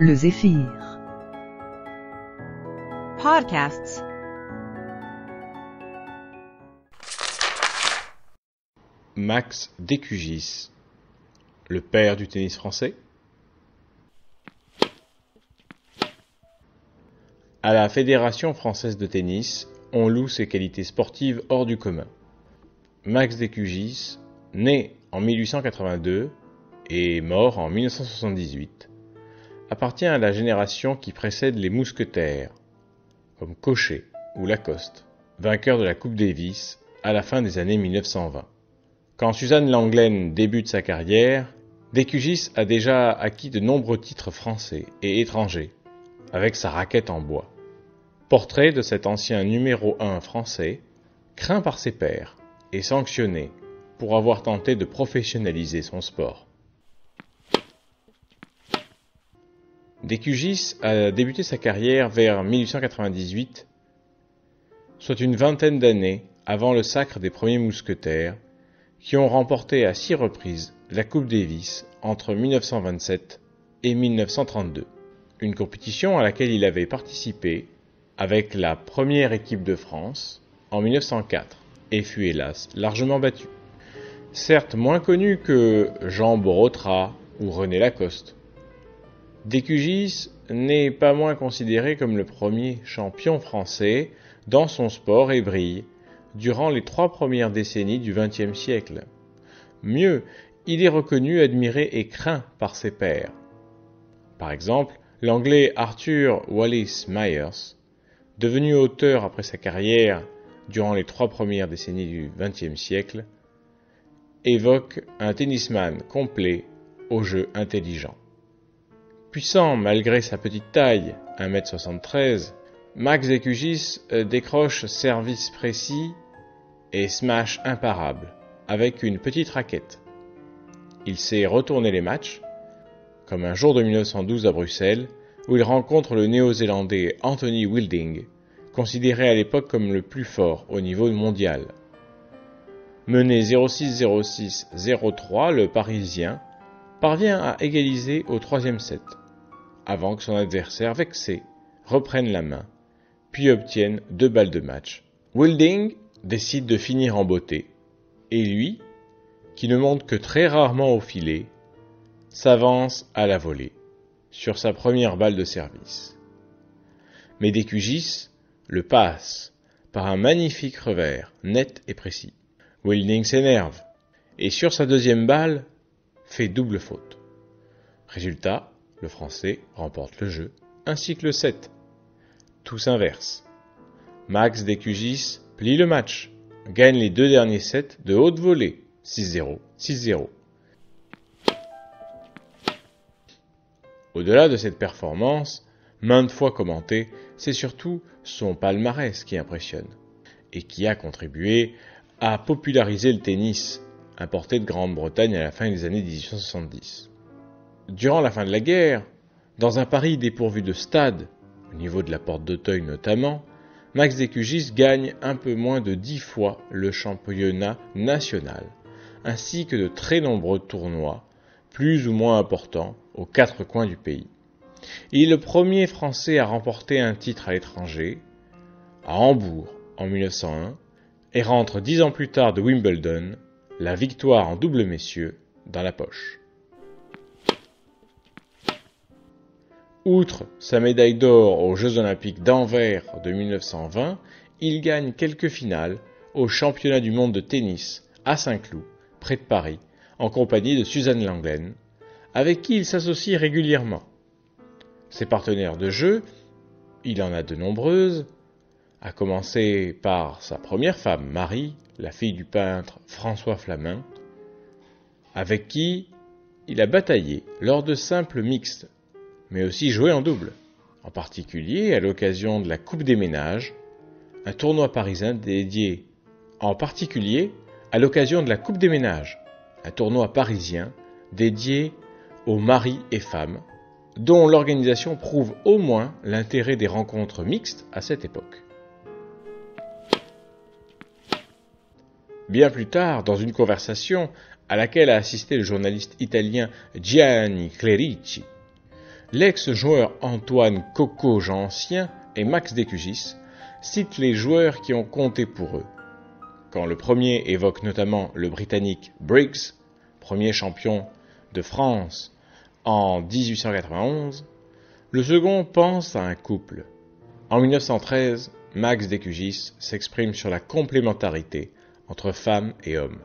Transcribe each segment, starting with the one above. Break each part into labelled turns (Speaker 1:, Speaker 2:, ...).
Speaker 1: Le Zéphyr.
Speaker 2: Podcasts.
Speaker 3: Max Décugis, le père du tennis français À la Fédération française de tennis, on loue ses qualités sportives hors du commun. Max Décugis, né en 1882 et mort en 1978, appartient à la génération qui précède les mousquetaires, comme Cochet ou Lacoste, vainqueurs de la Coupe Davis à la fin des années 1920. Quand Suzanne Langlaine débute sa carrière, Décugis a déjà acquis de nombreux titres français et étrangers, avec sa raquette en bois. Portrait de cet ancien numéro 1 français, craint par ses pairs et sanctionné pour avoir tenté de professionnaliser son sport. Décugis a débuté sa carrière vers 1898, soit une vingtaine d'années avant le sacre des premiers mousquetaires, qui ont remporté à six reprises la Coupe Davis entre 1927 et 1932, une compétition à laquelle il avait participé avec la première équipe de France en 1904 et fut hélas largement battu. Certes moins connu que Jean Borotra ou René Lacoste. Décugis n'est pas moins considéré comme le premier champion français dans son sport et brille durant les trois premières décennies du XXe siècle. Mieux, il est reconnu, admiré et craint par ses pairs. Par exemple, l'anglais Arthur Wallis Myers, devenu auteur après sa carrière durant les trois premières décennies du XXe siècle, évoque un tennisman complet au jeu intelligent. Puissant malgré sa petite taille, 1m73, Max Décugis euh, décroche service précis et smash imparable avec une petite raquette. Il sait retourner les matchs, comme un jour de 1912 à Bruxelles, où il rencontre le néo-zélandais Anthony Wilding, considéré à l'époque comme le plus fort au niveau mondial. Mené 06-06-03, le Parisien parvient à égaliser au troisième set, avant que son adversaire vexé reprenne la main, puis obtienne deux balles de match. Wilding décide de finir en beauté, et lui, qui ne monte que très rarement au filet, s'avance à la volée, sur sa première balle de service. Mais Décugis le passe par un magnifique revers, net et précis. Wilding s'énerve, et sur sa deuxième balle, fait double faute. Résultat, le Français remporte le jeu, ainsi que le set. Tout s'inverse. Max Décugis plie le match, gagne les deux derniers sets de haute volée, 6-0, 6-0. Au-delà de cette performance, maintes fois commentée, c'est surtout son palmarès qui impressionne, et qui a contribué à populariser le tennis importé de Grande-Bretagne à la fin des années 1870. Durant la fin de la guerre, dans un Paris dépourvu de stade, au niveau de la porte d'Auteuil notamment, Max Décugis gagne un peu moins de dix fois le championnat national, ainsi que de très nombreux tournois, plus ou moins importants, aux quatre coins du pays. Il est le premier Français à remporter un titre à l'étranger, à Hambourg en 1901, et rentre dix ans plus tard de Wimbledon, la victoire en double messieurs dans la poche. Outre sa médaille d'or aux Jeux olympiques d'Anvers de 1920, il gagne quelques finales au championnat du monde de tennis à Saint-Cloud, près de Paris, en compagnie de Suzanne Langlaine, avec qui il s'associe régulièrement. Ses partenaires de jeu, il en a de nombreuses, à commencer par sa première femme, Marie, la fille du peintre François Flamin, avec qui il a bataillé lors de simples mixtes, mais aussi joué en double, en particulier à l'occasion de la Coupe des Ménages, un tournoi parisien dédié en particulier à l'occasion de la Coupe des Ménages, un tournoi parisien dédié aux maris et femmes, dont l'organisation prouve au moins l'intérêt des rencontres mixtes à cette époque. Bien plus tard, dans une conversation à laquelle a assisté le journaliste italien Gianni Clerici, l'ex-joueur Antoine Coco Jeancien et Max Décugis citent les joueurs qui ont compté pour eux. Quand le premier évoque notamment le Britannique Briggs, premier champion de France en 1891, le second pense à un couple. En 1913, Max Décugis s'exprime sur la complémentarité entre femmes et hommes.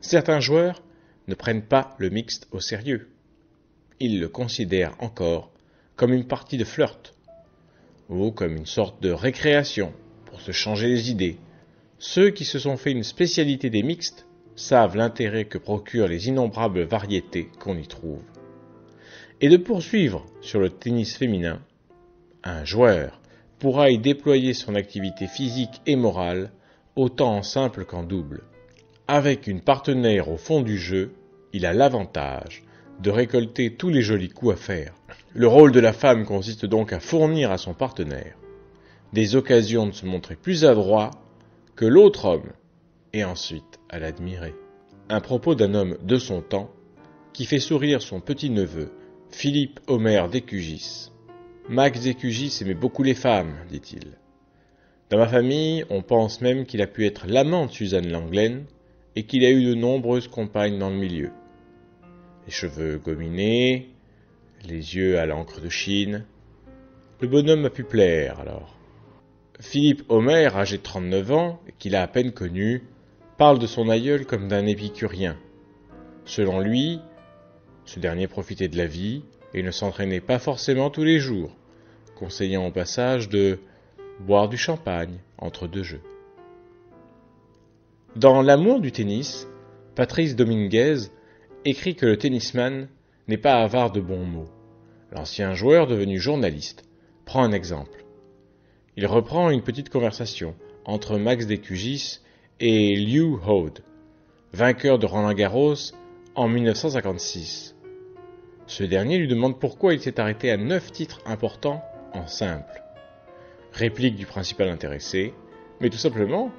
Speaker 3: Certains joueurs ne prennent pas le mixte au sérieux. Ils le considèrent encore comme une partie de flirt, ou comme une sorte de récréation pour se changer les idées. Ceux qui se sont fait une spécialité des mixtes savent l'intérêt que procurent les innombrables variétés qu'on y trouve. Et de poursuivre sur le tennis féminin, un joueur pourra y déployer son activité physique et morale autant en simple qu'en double. Avec une partenaire au fond du jeu, il a l'avantage de récolter tous les jolis coups à faire. Le rôle de la femme consiste donc à fournir à son partenaire des occasions de se montrer plus adroit que l'autre homme, et ensuite à l'admirer. Un propos d'un homme de son temps qui fait sourire son petit-neveu, Philippe Omer d'Écugis. Max d'Écugis aimait beaucoup les femmes, dit-il. Dans ma famille, on pense même qu'il a pu être l'amant de Suzanne Langlaine et qu'il a eu de nombreuses compagnes dans le milieu. Les cheveux gominés, les yeux à l'encre de Chine. Le bonhomme a pu plaire alors. Philippe Homer, âgé de 39 ans, qu'il a à peine connu, parle de son aïeul comme d'un épicurien. Selon lui, ce dernier profitait de la vie et ne s'entraînait pas forcément tous les jours, conseillant au passage de boire du champagne entre deux jeux. Dans L'amour du tennis, Patrice Dominguez écrit que le tennisman n'est pas avare de bons mots. L'ancien joueur devenu journaliste prend un exemple. Il reprend une petite conversation entre Max Decugis et Liu Hode, vainqueur de Roland Garros en 1956. Ce dernier lui demande pourquoi il s'est arrêté à neuf titres importants en simple. Réplique du principal intéressé, mais tout simplement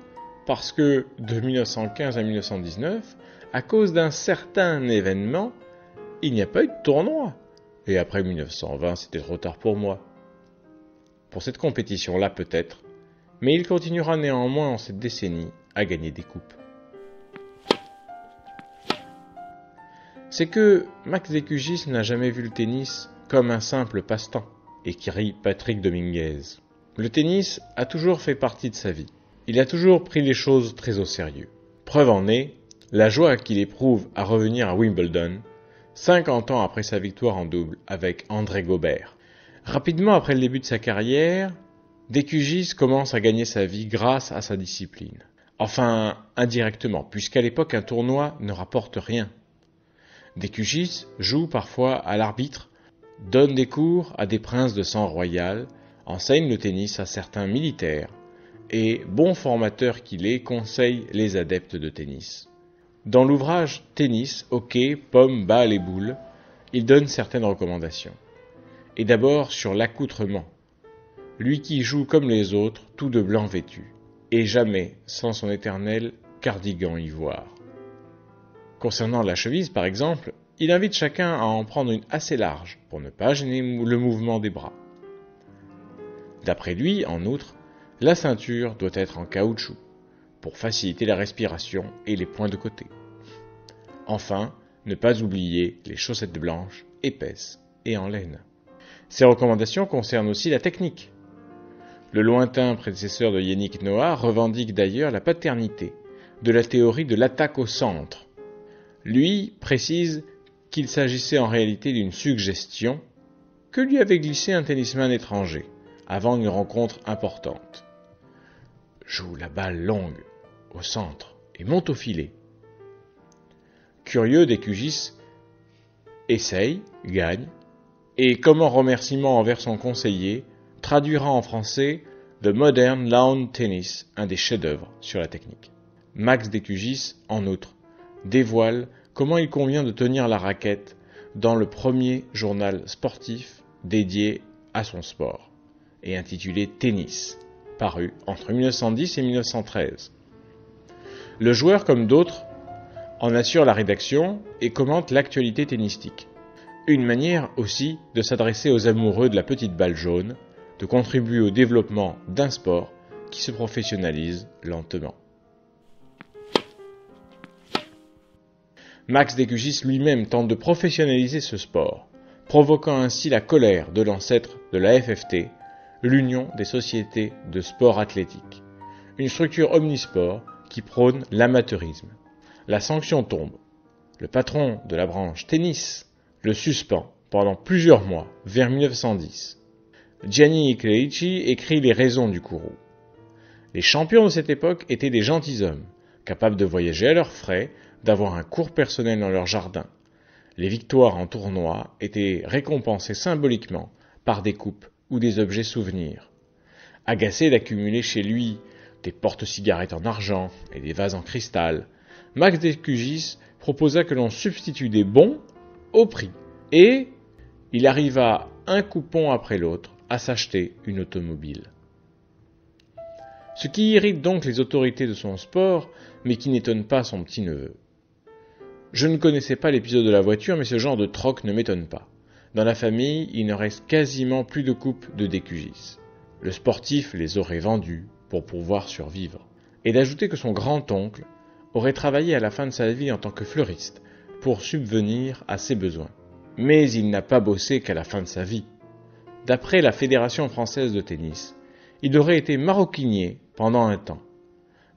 Speaker 3: parce que de 1915 à 1919, à cause d'un certain événement, il n'y a pas eu de tournoi. Et après 1920, c'était trop tard pour moi. Pour cette compétition-là peut-être, mais il continuera néanmoins en cette décennie à gagner des coupes. C'est que Max Decugis n'a jamais vu le tennis comme un simple passe-temps, écrit Patrick Dominguez. Le tennis a toujours fait partie de sa vie. Il a toujours pris les choses très au sérieux. Preuve en est la joie qu'il éprouve à revenir à Wimbledon, 50 ans après sa victoire en double avec André Gobert. Rapidement après le début de sa carrière, Decugis commence à gagner sa vie grâce à sa discipline. Enfin, indirectement, puisqu'à l'époque un tournoi ne rapporte rien. Decugis joue parfois à l'arbitre, donne des cours à des princes de sang royal, enseigne le tennis à certains militaires, et, bon formateur qu'il est, conseille les adeptes de tennis. Dans l'ouvrage Tennis, hockey, pommes, balles et boules, il donne certaines recommandations. Et d'abord sur l'accoutrement. Lui qui joue comme les autres, tout de blanc vêtu, et jamais sans son éternel cardigan ivoire. Concernant la chevise, par exemple, il invite chacun à en prendre une assez large pour ne pas gêner le mouvement des bras. D'après lui, en outre, la ceinture doit être en caoutchouc pour faciliter la respiration et les points de côté. Enfin, ne pas oublier les chaussettes blanches, épaisses et en laine. Ces recommandations concernent aussi la technique. Le lointain prédécesseur de Yannick Noah revendique d'ailleurs la paternité de la théorie de l'attaque au centre. Lui précise qu'il s'agissait en réalité d'une suggestion que lui avait glissé un tennisman étranger avant une rencontre importante. Joue la balle longue au centre et monte au filet. Curieux d'Écugis essaye, gagne, et comme en remerciement envers son conseiller, traduira en français The Modern Lawn Tennis, un des chefs-d'œuvre sur la technique. Max Décugis, en outre, dévoile comment il convient de tenir la raquette dans le premier journal sportif dédié à son sport et intitulé Tennis, paru entre 1910 et 1913. Le joueur, comme d'autres, en assure la rédaction et commente l'actualité tennistique. Une manière aussi de s'adresser aux amoureux de la petite balle jaune, de contribuer au développement d'un sport qui se professionnalise lentement. Max Decugis lui-même tente de professionnaliser ce sport, provoquant ainsi la colère de l'ancêtre de la FFT, l'Union des sociétés de sport athlétique, une structure omnisport qui prône l'amateurisme. La sanction tombe. Le patron de la branche tennis le suspend pendant plusieurs mois, vers 1910. Gianni Cleici écrit les raisons du courroux. Les champions de cette époque étaient des gentilshommes, capables de voyager à leurs frais, d'avoir un cours personnel dans leur jardin. Les victoires en tournoi étaient récompensées symboliquement par des coupes des objets souvenirs. Agacé d'accumuler chez lui des porte-cigarettes en argent et des vases en cristal, Max Descugis proposa que l'on substitue des bons au prix. Et il arriva un coupon après l'autre à s'acheter une automobile. Ce qui irrite donc les autorités de son sport, mais qui n'étonne pas son petit-neveu. Je ne connaissais pas l'épisode de la voiture, mais ce genre de troc ne m'étonne pas. Dans la famille, il ne reste quasiment plus de coupes de décugis. Le sportif les aurait vendus pour pouvoir survivre. Et d'ajouter que son grand-oncle aurait travaillé à la fin de sa vie en tant que fleuriste pour subvenir à ses besoins. Mais il n'a pas bossé qu'à la fin de sa vie. D'après la Fédération française de tennis, il aurait été maroquinier pendant un temps.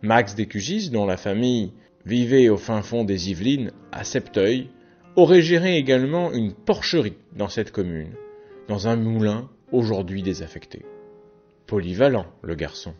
Speaker 3: Max Décugis, dont la famille vivait au fin fond des Yvelines, à Septeuil, aurait géré également une porcherie dans cette commune, dans un moulin aujourd'hui désaffecté. Polyvalent, le garçon.